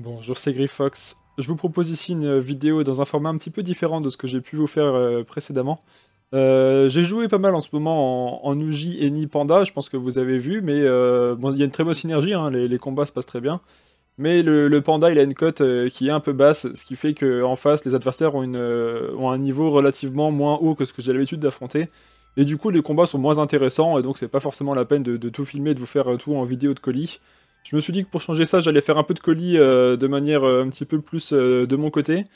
Bonjour, c'est Griffox. Je vous propose ici une vidéo dans un format un petit peu différent de ce que j'ai pu vous faire euh, précédemment. Euh, j'ai joué pas mal en ce moment en, en Uji et Ni Panda, je pense que vous avez vu, mais euh, il y a une très bonne synergie, hein, les, combats se passent très bien. Mais le, panda, il a une cote qui est un peu basse, ce qui fait qu'en face, les adversaires ont, un niveau relativement moins haut que ce que j'ai l'habitude d'affronter. Et du coup, les combats sont moins intéressants, et donc c'est pas forcément la peine de, de tout filmer, de vous faire tout en vidéo de colis. Je me suis dit que pour changer ça, j'allais faire un peu de colis euh, de manière euh, un petit peu plus euh, de mon côté,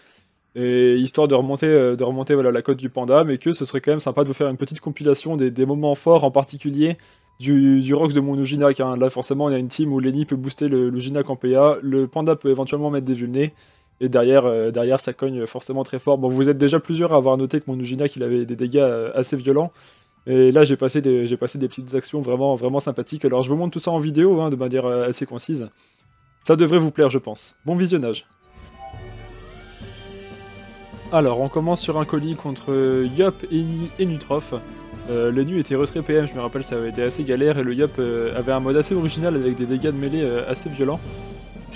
histoire de remonter, voilà, la cote du panda, mais que ce serait quand même sympa de vous faire une petite compilation des, moments forts en particulier du, du Rox de mon Ujinac. hein. Là, forcément, on a une team où Lenny peut booster le, en PA, le panda peut éventuellement mettre des vulnés, et derrière, derrière, ça cogne forcément très fort. Bon, vous êtes déjà plusieurs à avoir noté que mon Ujinac il avait des dégâts assez violents. Et là, j'ai passé, des, passé des petites actions vraiment, sympathiques. Alors, je vous montre tout ça en vidéo, hein, de manière euh, assez concise. Ça devrait vous plaire, je pense. Bon visionnage. Alors, on commence sur un colis contre Yop, Eni et Nutrof. Euh, le nu était retrait PM, je me rappelle, ça avait été assez galère, et le Yop euh, avait un mode assez original avec des dégâts de mêlée euh, assez violents.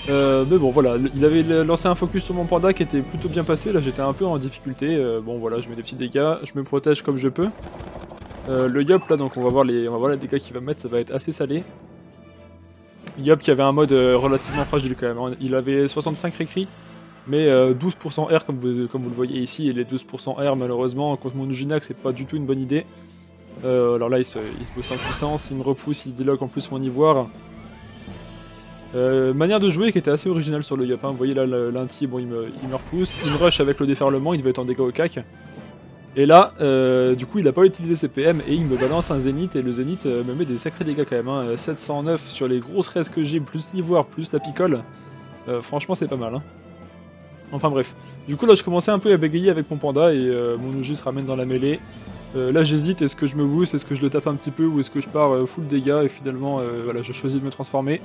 Mais bon, voilà, il avait lancé un focus sur mon panda qui était plutôt bien passé, là j'étais un peu en difficulté. bon, voilà, je mets des petits dégâts, je me protège comme je peux. Euh, le Yop, là, donc on va, voir les, on va voir les dégâts qu'il va mettre, ça va être assez salé. Yop qui avait un mode euh, relativement fragile quand même, hein. il avait 65 récrits. Mais euh, 12% R comme vous, comme vous le voyez ici, et les 12% R malheureusement contre mon Ujinac c'est pas du tout une bonne idée. Euh, alors là il se, il en puissance, il me repousse, il déloque en plus mon ivoire. Euh, manière de jouer qui était assez originale sur le Yop, hein. vous voyez là l'inti, bon il me, il me repousse, il me rush avec le déferlement, il devait être en dégâts au cac. Et là, euh, du coup il a pas utilisé ses PM et il me balance un zénith et le zénith euh, me met des sacrés dégâts quand même. Hein. 709 sur les grosses restes que j'ai, plus l'ivoire, plus la picole. Euh, franchement c'est pas mal. Hein. Enfin bref. Du coup là je commençais un peu à bégayer avec mon panda et euh, mon Uji se ramène dans la mêlée. Euh, là j'hésite, est-ce que je me booste, est-ce que je le tape un petit peu ou est-ce que je pars euh, full dégâts et finalement euh, voilà je choisis de me transformer.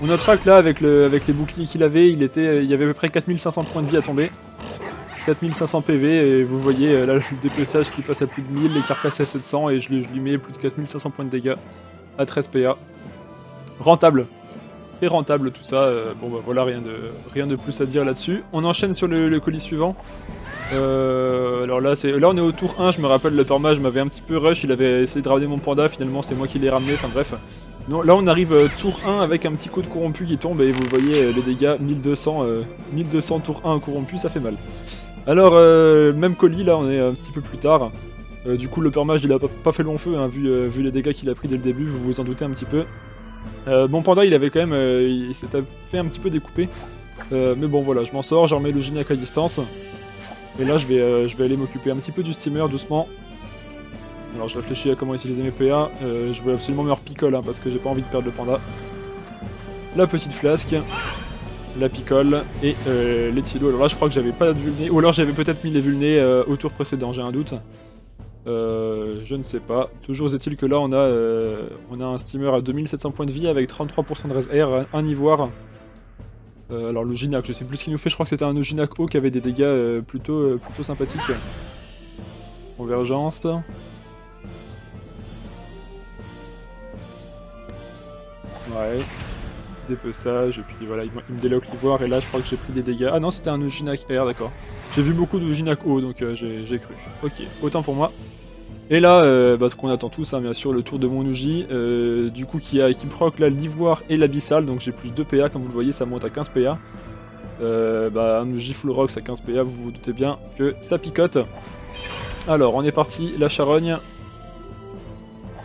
On notera que là avec les boucliers qu'il avait, il, était, il y avait à peu près 4500 points de vie à tomber. 4500 PV et vous voyez euh, là le dépeçage qui passe à plus de 1000, les carcasses à 700 et je, lui- mets plus de 4500 points de dégâts à 13 PA. Rentable très rentable tout ça. euh, bon bah voilà, rien de, rien de plus à dire là-dessus. On enchaîne sur le, colis suivant. Euh, alors là, c'est, là on est au tour 1, je me rappelle le Tormage m'avait un petit peu rush, il avait essayé de ramener mon panda, finalement c'est moi qui l'ai ramené, enfin bref. Non, là on arrive tour 1 avec un petit coup de corrompu qui tombe et vous voyez les dégâts 1200, euh, 1200 tour 1 corrompu, ça fait mal. Alors euh, même colis là on est un petit peu plus tard. Euh, du coup le Tormage il a pas, fait long feu hein, vu, euh, vu les dégâts qu'il a pris dès le début, vous vous en doutez un petit peu. Mon panda il avait quand même il s'était fait un petit peu découper. Mais bon voilà je m'en sors je remets le Gignac à distance. Et là je vais, je vais aller m'occuper un petit peu du steamer doucement. Alors je réfléchis à comment utiliser mes PA je voulais absolument me picole hein, parce que j'ai pas envie de perdre le panda. La petite flasque la picole et euh, les tilos alors là je crois que j'avais pas de vulné ou alors j'avais peut-être mis les vulnés euh, au tour précédent j'ai un doute euh, je ne sais pas. Toujours est-il que là on a, on a un steamer à 2700 points de vie avec 33% de res air, un ivoire. Alors le Ginac, je sais plus ce qu'il nous fait, je crois que c'était un Ginac haut qui avait des dégâts plutôt, plutôt sympathiques. Convergence. Ouais. Dépeçage, et puis voilà, il me déloque l'ivoire, et là je crois que j'ai pris des dégâts. Ah non, c'était un Ginac air, d'accord. J'ai vu beaucoup de Ginac haut, donc euh, j'ai cru. Ok, autant pour moi. Et là, euh, bah, ce qu'on attend tous, hein, bien sûr, le tour de mon Uji, euh, du coup qui, a, qui proc là l'ivoire et l'abyssal, donc j'ai plus 2 PA, comme vous le voyez, ça monte à 15 PA. Bah, un Uji full rocks à 15 PA, vous vous doutez bien que ça picote. Alors, on est parti, la charogne.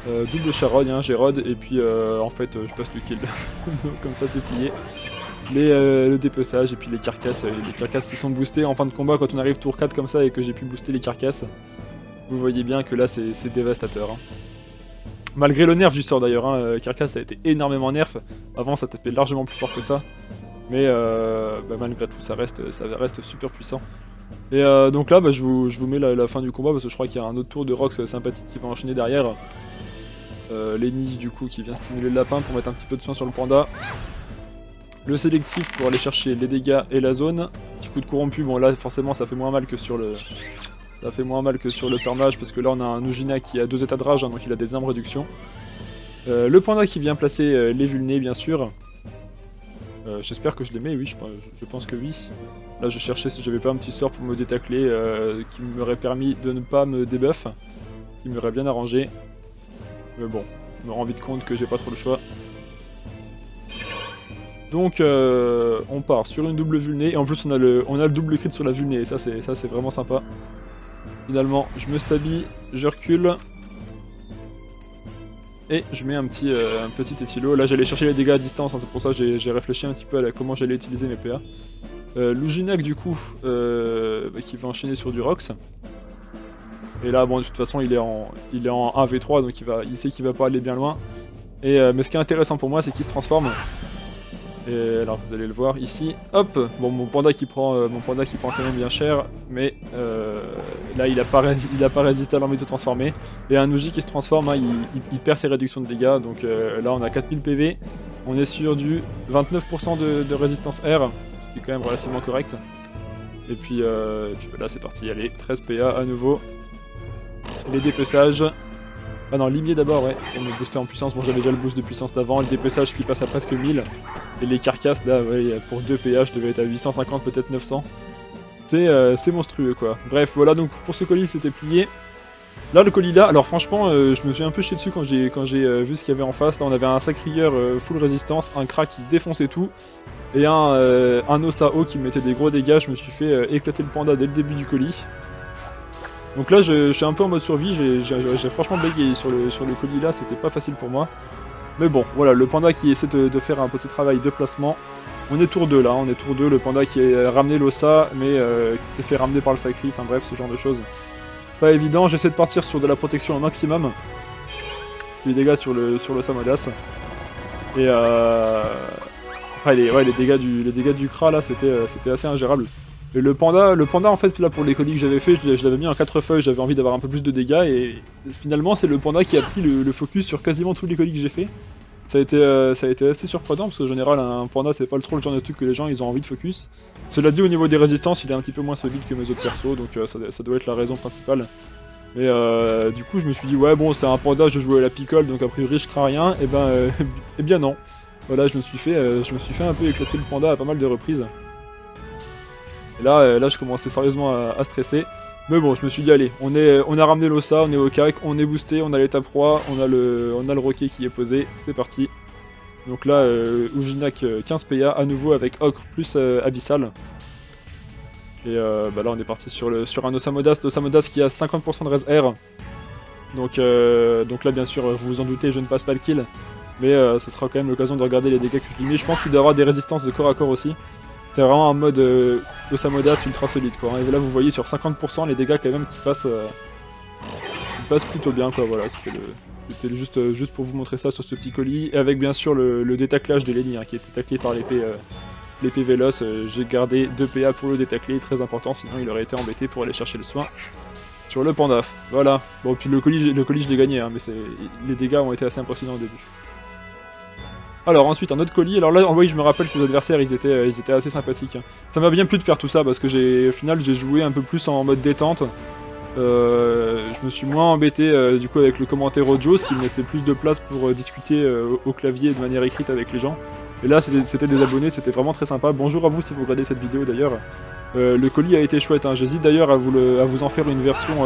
Euh, double charogne, hein, Gérode, et puis euh, en fait, euh, je passe le kill. Comme ça, c'est plié. Le dépeçage, et puis les carcasses, les carcasses qui sont boostées en fin de combat quand on arrive tour 4 comme ça et que j'ai pu booster les carcasses. Vous voyez bien que là c'est dévastateur. hein. Malgré le nerf du sort d'ailleurs, hein, euh, Carcass a été énormément nerf. Avant ça tapait largement plus fort que ça. Mais bah, malgré tout ça reste, ça reste super puissant. Et donc là bah, je, vous, je vous mets la, la fin du combat parce que je crois qu'il y a un autre tour de Rox sympathique qui va enchaîner derrière. Euh, du coup qui vient stimuler le lapin pour mettre un petit peu de soin sur le panda. Le sélectif pour aller chercher les dégâts et la zone. Petit coup de corrompu, bon là forcément ça fait moins mal que sur le, ça fait moins mal que sur le permage parce que là on a un Ujina qui a deux états de rage hein, donc il a des armes réduction. Euh, le panda qui vient placer euh, les vulnés bien sûr. Euh, J'espère que je les mets, oui, je, pense que oui. Là je cherchais si j'avais pas un petit sort pour me détacler qui m'aurait permis de ne pas me débuff, qui m'aurait bien arrangé. Mais bon, je me rends vite compte que j'ai pas trop le choix. Donc euh, on part sur une double vulnée, et en plus on a le, on a le double crit sur la vulnée, et ça c'est vraiment sympa. Finalement, je me stabille, je recule, et je mets un petit, euh, un petit éthilo. Là j'allais chercher les dégâts à distance, hein, c'est pour ça que j'ai réfléchi un petit peu à comment j'allais utiliser mes PA. Euh, du coup, euh, bah, qui va enchaîner sur du Rox. Et là, bon, de toute façon, il est en, il est en 1v3, donc il, va, il sait qu'il va pas aller bien loin. Et, euh, mais ce qui est intéressant pour moi, c'est qu'il se transforme. Et alors vous allez le voir ici, hop Bon mon panda qui prend euh, mon panda qui prend quand même bien cher, mais euh, là il a, pas il a pas résisté à l'envie de se transformer. Et un Uji qui se transforme, hein, il, perd ses réductions de dégâts, donc là on a 4000 PV, on est sur du 29% de, résistance R, ce qui est quand même relativement correct. Et puis, et puis là c'est parti, allez, 13 PA à nouveau. Les dépeçages, ah non, limier d'abord, ouais, pour me booster en puissance. Bon, j'avais déjà le boost de puissance d'avant, le dépeçage qui passe à presque 1000. Et les carcasses, là, pour 2 PA, je devais être à 850, peut-être 900. Euh, c'est monstrueux, quoi. Bref, voilà, donc pour ce colis, c'était plié. Là, le colis là, alors franchement, euh, je me suis un peu chié dessus quand j'ai euh, vu ce qu'il y avait en face. Là, on avait un sacrieur full résistance, un crack qui défonçait tout, et un, un Osao qui mettait des gros dégâts. Je me suis fait éclater le panda dès le début du colis. Donc là, je, suis un peu en mode survie, j'ai franchement bégayé sur le, sur le colis là, c'était pas facile pour moi. Mais bon, voilà, le panda qui essaie de, faire un petit travail de placement. On est tour 2 là, on est tour 2, le panda qui a ramené l'ossa, mais euh, qui s'est fait ramener par le sacri, enfin bref, ce genre de choses. Pas évident, j'essaie de partir sur de la protection au maximum. Les dégâts sur le, sur Samodas. Et euh... Les, ouais, les, dégâts du, Kra là, c'était euh, assez ingérable. Le panda, en fait là pour les colis que j'avais fait, je, l'avais mis en 4 feuilles, j'avais envie d'avoir un peu plus de dégâts et finalement c'est le panda qui a pris le, focus sur quasiment tous les colis que j'ai fait. Ça a, été, euh, assez surprenant parce qu'en général un panda c'est pas trop le genre de truc que les gens ont envie de focus. Cela dit au niveau des résistances il est un petit peu moins solide que mes autres persos donc euh, ça, doit être la raison principale. Mais euh, du coup je me suis dit ouais bon c'est un panda je joue à la picole donc a priori je crains rien et ben et eh bien non. Voilà je me suis fait je me suis fait un peu éclater le panda à pas mal de reprises. Et là, euh, là je commençais sérieusement à, stresser. Mais bon, je me suis dit, allez, on, a ramené l'ossa, on est au CAC, on est boosté, on a l'étape 3, on a le, on roquet qui est posé, c'est parti. Donc là, euh, Ujinak 15 euh, PA, à nouveau avec Ocre plus euh, Abyssal. Et bah là, on est parti sur, le, sur un Osamodas, l'Osamodas qui a 50% de res R. Donc, donc là, bien sûr, vous vous en doutez, je ne passe pas le kill. Mais ce sera quand même l'occasion de regarder les dégâts que je lui mets. Je pense qu'il doit avoir des résistances de corps à corps aussi. C'est vraiment un mode euh, Osamodas ultra solide quoi. Et là vous voyez sur 50% les dégâts quand même qui passent, euh, qui passent plutôt bien quoi. Voilà, c'était juste, euh, juste pour vous montrer ça sur ce petit colis. Et avec bien sûr le, détaclage de Lenny hein, qui était taclé par l'épée l'épée Véloce. J'ai gardé 2 PA pour le détacler, très important, sinon il aurait été embêté pour aller chercher le soin sur le panda. Voilà. Bon puis le colis, le colis je l'ai gagné, hein, mais les dégâts ont été assez impressionnants au début. Alors ensuite un autre colis, alors là oui je me rappelle ces adversaires ils étaient, euh, assez sympathiques. Hein. Ça m'a bien plu de faire tout ça parce que j'ai au final j'ai joué un peu plus en mode détente. Euh, je me suis moins embêté euh, du coup avec le commentaire audio, ce qui me laissait plus de place pour discuter au clavier de manière écrite avec les gens. Et là c'était des abonnés, c'était vraiment très sympa. Bonjour à vous si vous regardez cette vidéo d'ailleurs. le colis a été chouette, hein. j'hésite d'ailleurs à, vous à vous en faire une version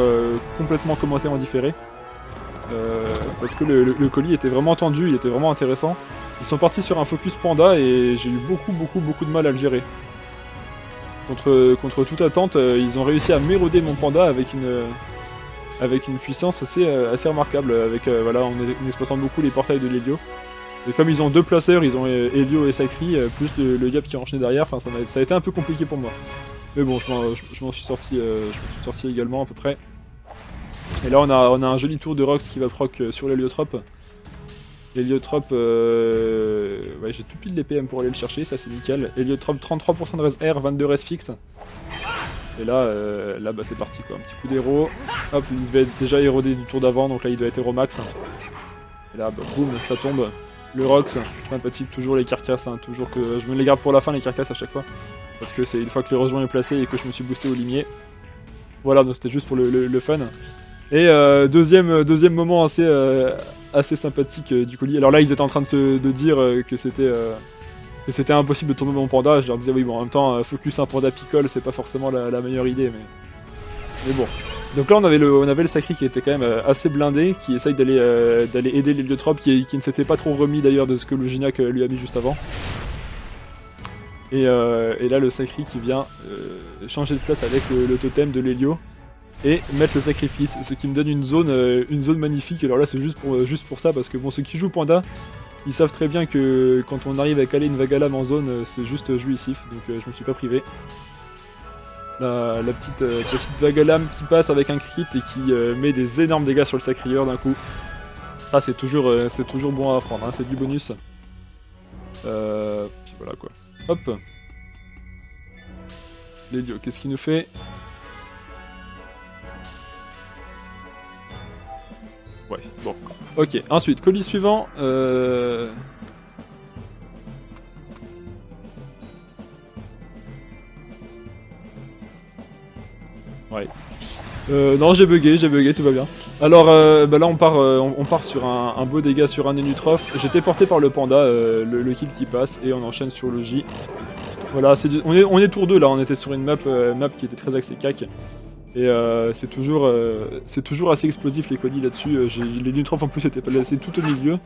complètement commentée en différé. parce que le, colis était vraiment tendu, il était vraiment intéressant. Ils sont partis sur un focus panda et j'ai eu beaucoup beaucoup beaucoup de mal à le gérer. Contre, contre toute attente, euh, ils ont réussi à méroder mon panda avec une, avec une puissance assez, euh, assez remarquable, avec, euh, voilà, en, exploitant beaucoup les portails de l'Helio. Et comme ils ont deux placeurs, ils ont Helio et Sacri, plus le, le Gap qui a enchaîné derrière, ça, ça a été un peu compliqué pour moi. Mais bon, je m'en suis, sorti, suis sorti également à peu près. Et là on a, on a un joli tour de Rox qui va proc sur l'héliotrope. Héliotrope, euh... ouais, j'ai tout pile les pour aller le chercher, ça c'est nickel. Héliotrope, 33% de res R, 22 res fixe. Et là, euh, là bah c'est parti quoi, un petit coup d'héros. Hop, il devait être déjà érodé du tour d'avant, donc là il doit être héros max. Et là, bah, boum, ça tombe. Le Rox, sympathique, toujours les carcasses, hein, toujours que je me les garde pour la fin les carcasses à chaque fois. Parce que c'est une fois que le rejoint est placé et que je me suis boosté au limier. Voilà, donc c'était juste pour le, fun. Et euh, deuxième, deuxième moment assez, euh, assez sympathique euh, du colis. Alors là, ils étaient en train de se dire euh, que c'était euh, Et c'était impossible de tomber mon panda, je leur disais oui bon en même temps focus un panda picole c'est pas forcément la, meilleure idée mais. Mais bon. Donc là on avait le on avait le Sacri qui était quand même assez blindé, qui essaye d'aller d'aller aider l'héliotrope qui, ne s'était pas trop remis d'ailleurs de ce que Luginac lui a mis juste avant. Et, là le Sacri qui vient changer de place avec le, totem de l'hélio et mettre le sacrifice, ce qui me donne une zone, une zone magnifique. Alors là c'est juste pour, juste pour ça parce que bon ceux qui jouent Panda, ils savent très bien que quand on arrive à caler une lame en zone, euh, c'est juste jouissif, donc euh, je me suis pas privé. La, petite, euh, petite lame qui passe avec un crit et qui met des énormes dégâts sur le sacrieur d'un coup. Ah, c'est toujours, c'est toujours bon à apprendre, hein, c'est du bonus. Euh, voilà quoi. Hop Lédio, qu'est-ce qu'il nous fait? Ouais, bon. Ok, ensuite, colis suivant. Euh... Ouais. Euh, non, j'ai bugué, j'ai bugué, tout va bien. Alors euh, bah là, on part, euh, on, part sur un, beau dégât sur un Enutroph. J'étais porté par le panda, euh, le, kill qui passe, et on enchaîne sur le J. Voilà, on, est, on est tour 2 là, on était sur une map, map qui était très axée cac. Et euh, c'est toujours, euh, assez explosif les colis là-dessus. Euh, les Nutroph en plus étaient placés tout au milieu.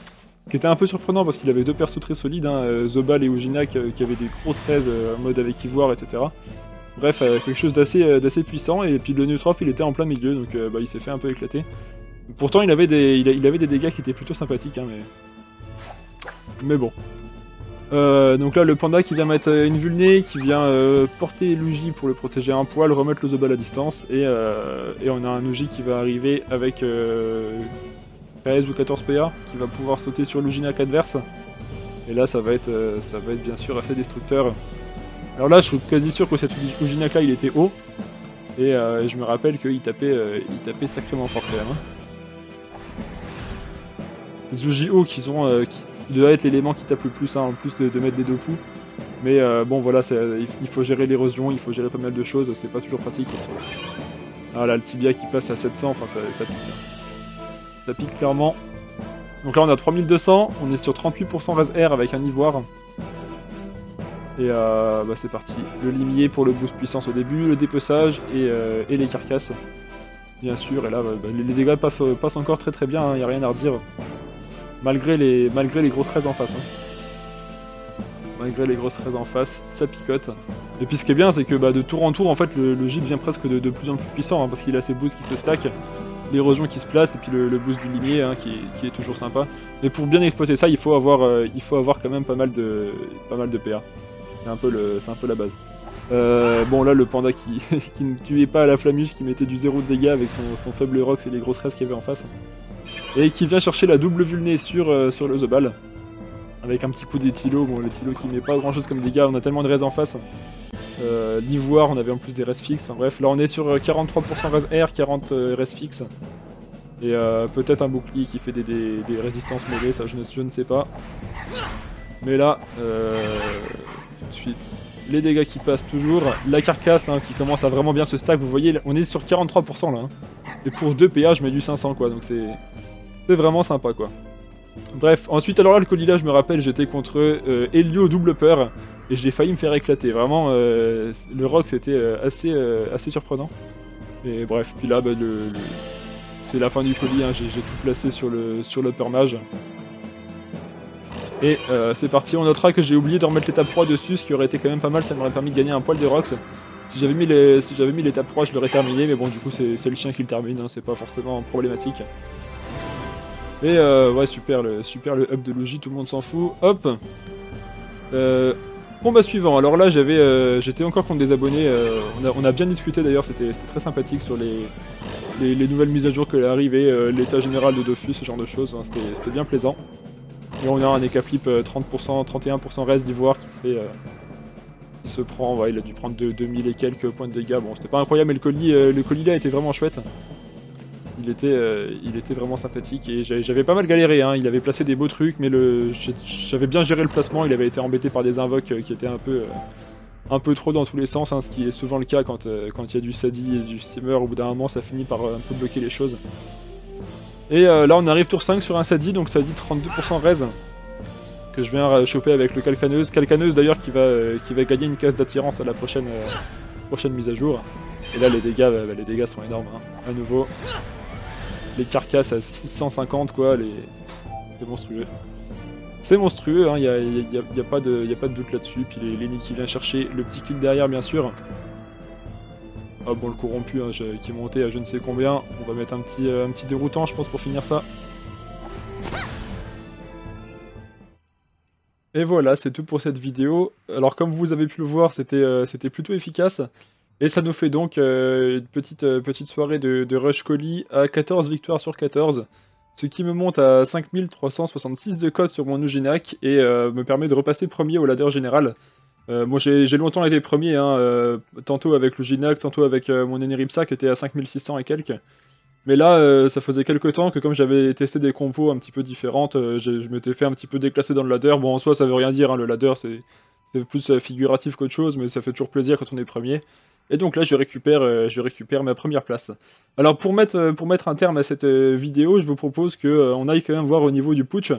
Ce qui était un peu surprenant parce qu'il avait deux persos très solides, hein, Zobal et Ujina qui, avaient des grosses raises en mode avec ivoire, etc. Bref, quelque chose d'assez puissant. Et puis le Nutroph il était en plein milieu donc bah, il s'est fait un peu éclater. Pourtant il avait des, il, avait des dégâts qui étaient plutôt sympathiques, hein, mais... mais bon. Euh, donc là, le panda qui vient mettre une vulnée, qui vient euh, porter Luigi pour le protéger un poil, remettre le Zobal à distance, et, euh, on a un Luigi qui va arriver avec 13 ou 14 PA, qui va pouvoir sauter sur Luginac adverse. Et là, ça va être, ça va être bien sûr assez destructeur. Alors là, je suis quasi sûr que cet Luginac là, il était haut, et je me rappelle qu'il tapait, il tapait sacrément fort quand. Hein. Les Uji hauts qui ont, il doit être l'élément qui tape le plus, hein, en plus de, mettre des deux coups. Mais euh, bon, voilà, il faut gérer l'érosion, il faut gérer pas mal de choses, c'est pas toujours pratique. Ah là, le tibia qui passe à 700, enfin ça, pique. Hein. Ça pique clairement. Donc là, on a 3200, on est sur 38% res R avec un ivoire. Et euh, bah, c'est parti. Le limier pour le boost puissance au début, le dépeçage et, euh, les carcasses. Bien sûr, et là, bah, les, dégâts passent, encore très très bien, il hein, a rien à redire. Malgré les, grosses raises en face. Hein. Malgré les grosses en face, ça picote. Et puis ce qui est bien, c'est que bah, de tour en tour, en fait, le, le devient presque de, plus en plus puissant, hein, parce qu'il a ses boosts qui se stack, l'érosion qui se place, et puis le, boost du limier hein, qui, est toujours sympa. Mais pour bien exploiter ça, il faut avoir, euh, quand même pas mal de, pas mal PA. C'est un, peu la base. Euh, bon là le panda qui, ne tuait pas à la flammuse, qui mettait du zéro de dégâts avec son, faible rox et les grosses raises qu'il y avait en face et qui vient chercher la double vulnée sur, euh, sur le Zobal. Avec un petit coup d'étilo, bon l'étilo qui met pas grand chose comme dégâts, on a tellement de res en face. Euh, L'ivoire, on avait en plus des res fixes, bref, là on est sur 43% euh, res R, 40 res fixes. Et peut-être un bouclier qui fait des, des, résistances mêlées, ça je ne, je ne, sais pas. Mais là, tout de suite, les dégâts qui passent toujours, la carcasse hein, qui commence à vraiment bien se stack, vous voyez, on est sur 43% là. Hein. Et pour 2 PA, je mets du 500 quoi, donc c'est vraiment sympa quoi. Bref, ensuite alors là le colila, je me rappelle, j'étais contre euh, Helio double peur et j'ai failli me faire éclater. Vraiment, euh, le rock c'était euh, assez, assez surprenant. Et bref, puis là, bah, c'est la fin du colis, hein, j'ai tout placé sur le sur mage. Et c'est parti, on notera que j'ai oublié de remettre l'étape 3 dessus, ce qui aurait été quand même pas mal, ça m'aurait permis de gagner un poil de rocks. Si j'avais mis les, si j'avais mis l'étape 3, je l'aurais terminé, mais bon, du coup, c'est le chien qui le termine, hein, c'est pas forcément problématique. Et euh, ouais, super le, super le up de Logi, tout le monde s'en fout. Hop euh, Combat suivant, alors là j'avais, euh, j'étais encore contre des abonnés, euh, on, a, bien discuté d'ailleurs, c'était très sympathique sur les, les, nouvelles mises à jour que arrivaient, l'état général de Dofus, ce genre de choses, hein, c'était bien plaisant. Et on a un EK flip 30%, 31% reste d'ivoire qui se fait se prend, il a dû prendre 2000 et quelques points de dégâts. Bon, c'était pas incroyable, mais le colis, euh, le colis là était vraiment chouette. Il était, euh, il était vraiment sympathique et j'avais pas mal galéré. Hein. Il avait placé des beaux trucs, mais j'avais bien géré le placement. Il avait été embêté par des invoques euh, qui étaient un peu, un peu trop dans tous les sens, hein, ce qui est souvent le cas quand quand il y a du Sadi et du Steamer. Au bout d'un moment, ça finit par un peu bloquer les choses. Et là, on arrive tour 5 sur un Sadi, donc Sadi 32% raise. que je viens choper avec le Calcaneuse. Calcaneuse d'ailleurs qui va, qui va gagner une case d'attirance à la prochaine, prochaine mise à jour. Et là les dégâts, bah, les dégâts sont énormes, hein. à nouveau. Les carcasses à 650 quoi, les... c'est monstrueux. C'est monstrueux, il hein, n'y a, pas de, doute là-dessus. Puis Lenny qui vient chercher le petit kill derrière bien sûr. Ah bon, le corrompu hein, qui est monté à je ne sais combien. On va mettre un petit, euh, un petit déroutant, je pense, pour finir ça. Et voilà, c'est tout pour cette vidéo. Alors comme vous avez pu le voir, c'était euh, plutôt efficace. Et ça nous fait donc euh, une petite, petite soirée de, Rush Collie à 14 victoires sur 14. Ce qui me monte à 5366 de code sur mon Nuginac et me permet de repasser premier au ladder général. Euh, moi j'ai longtemps été premier, hein, euh, tantôt avec le Ginac, tantôt avec euh, mon Eneripsa qui était à 5600 et quelques. Mais là, ça faisait quelques temps que comme j'avais testé des compos un petit peu différentes, je m'étais fait un petit peu déclasser dans le ladder. Bon, en soi, ça veut rien dire, hein, le ladder, c'est plus figuratif qu'autre chose, mais ça fait toujours plaisir quand on est premier. Et donc là, je récupère, je récupère ma première place. Alors pour mettre, mettre un terme à cette vidéo, je vous propose qu'on aille quand même voir au niveau du putsch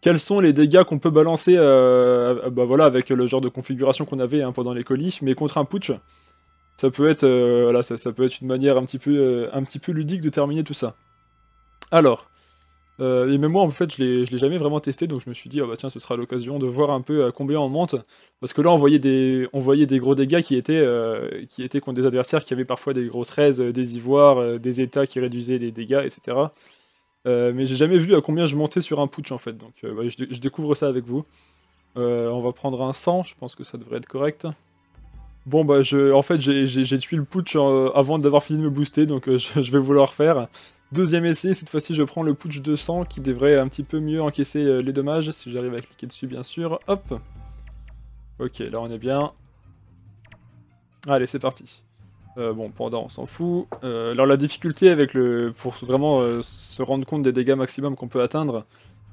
quels sont les dégâts qu'on peut balancer euh, bah voilà, avec le genre de configuration qu'on avait hein, pendant les colis, mais contre un putsch, ça peut être, euh, ça, peut être une manière un petit, peu, euh, un petit peu ludique de terminer tout ça. Alors, et même moi en fait je l'ai jamais vraiment testé, donc je me suis dit, ah bah tiens ce sera l'occasion de voir un peu à combien on monte, parce que là on voyait des, gros dégâts qui étaient, qui étaient contre des adversaires qui avaient parfois des grosses raises, des ivoires, des états qui réduisaient les dégâts, etc. Euh, mais j'ai jamais vu à combien je montais sur un putsch en fait, donc euh, bah, je, découvre ça avec vous. Euh, on va prendre un 100, je pense que ça devrait être correct. Bon bah je, en fait j'ai tué le putsch avant d'avoir fini de me booster, donc je, vais vouloir faire. Deuxième essai, cette fois-ci je prends le putsch 200 qui devrait un petit peu mieux encaisser les dommages, si j'arrive à cliquer dessus bien sûr. Hop Ok, là on est bien. Allez, c'est parti. Euh, bon, pendant, on s'en fout. Euh, alors la difficulté avec le, pour vraiment euh, se rendre compte des dégâts maximum qu'on peut atteindre,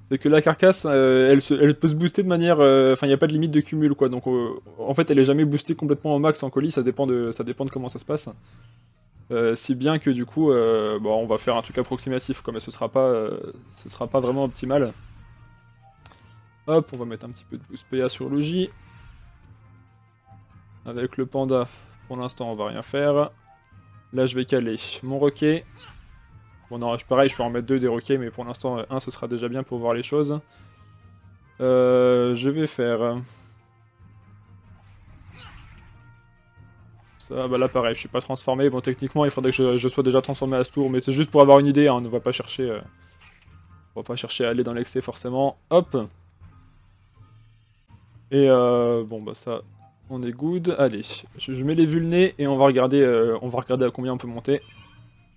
c'est que la carcasse, elle, peut se booster de manière, enfin il n'y a pas de limite de cumul quoi. Donc en fait, elle est jamais boostée complètement au max en colis. Ça dépend de, ça dépend de comment ça se passe. si bien que du coup, bon, on va faire un truc approximatif, quoi, mais ce sera pas, ce sera pas vraiment optimal. Hop, on va mettre un petit peu de boost PA sur Logi. Avec le panda, pour l'instant, on va rien faire. Là, je vais caler mon roquet. Bon, non, pareil, je peux en mettre deux des roquets, mais pour l'instant, un, ce sera déjà bien pour voir les choses. Euh, je vais faire... Ça, bah là, pareil, je suis pas transformé. Bon, techniquement, il faudrait que je, sois déjà transformé à ce tour, mais c'est juste pour avoir une idée, hein, on ne va pas chercher... Euh, on va pas chercher à aller dans l'excès, forcément. Hop Et euh, bon, bah ça, on est good. Allez, je, mets les vulnés et on va euh, on va regarder à combien on peut monter.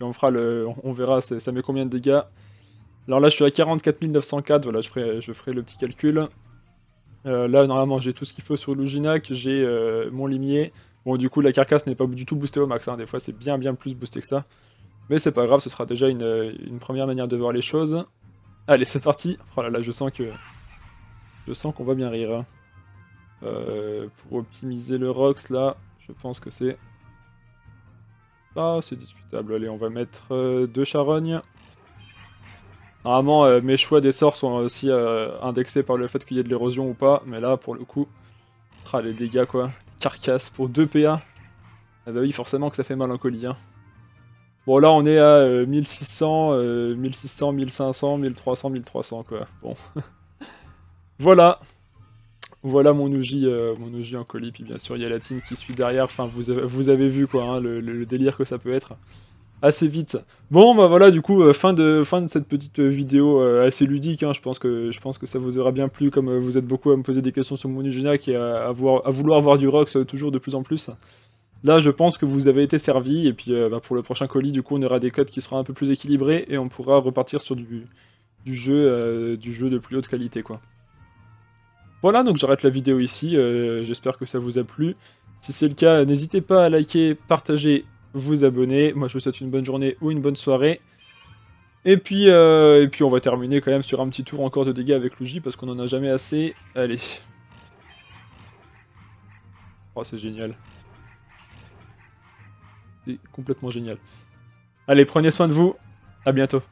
On fera le, on verra ça met combien de dégâts. Alors là, je suis à 44 904. Voilà, je ferai, je ferai le petit calcul. Euh, là, normalement, j'ai tout ce qu'il faut sur Luginac. J'ai euh, mon limier. Bon, du coup, la carcasse n'est pas du tout boostée au max. Hein. Des fois, c'est bien, bien plus boosté que ça. Mais c'est pas grave, ce sera déjà une, une, première manière de voir les choses. Allez, c'est parti. Oh là là, je sens que je sens qu'on va bien rire. Hein. Euh, pour optimiser le Rox, là, je pense que c'est... Ah, c'est discutable. Allez, on va mettre euh, deux charognes. Normalement, euh, mes choix des sont aussi indexés par le fait qu'il y ait de l'érosion ou pas, mais là, pour le coup... Ah, les dégâts, quoi. Carcasse pour 2 PA. Ah bah oui, forcément que ça fait mal en colis, hein. Bon, là, on est à 1600, 1600, 1500, 1300, 1300, quoi. Bon. voilà voilà mon Uji, euh, mon en colis, puis bien sûr il y a la team qui suit derrière, enfin vous, avez, vous avez vu quoi, hein, le, délire que ça peut être assez vite. Bon bah voilà du coup euh, fin, de, fin de cette petite vidéo euh, assez ludique, hein. je, pense que, je pense que ça vous aura bien plu comme vous êtes beaucoup à me poser des questions sur mon Uginac et à, à, vouloir voir du Rox toujours de plus en plus. Là, je pense que vous avez été servi, et puis bah, pour le prochain colis, du coup, on aura des codes qui seront un peu plus équilibrés, et on pourra repartir sur du, du jeu, du jeu de plus haute qualité, quoi. Voilà, donc j'arrête la vidéo ici, euh, j'espère que ça vous a plu. Si c'est le cas, n'hésitez pas à liker, partager, vous abonner. Moi je vous souhaite une bonne journée ou une bonne soirée. Et puis, euh, et puis on va terminer quand même sur un petit tour encore de dégâts avec Luigi parce qu'on en a jamais assez. Allez. Oh c'est génial. C'est complètement génial. Allez, prenez soin de vous. À bientôt.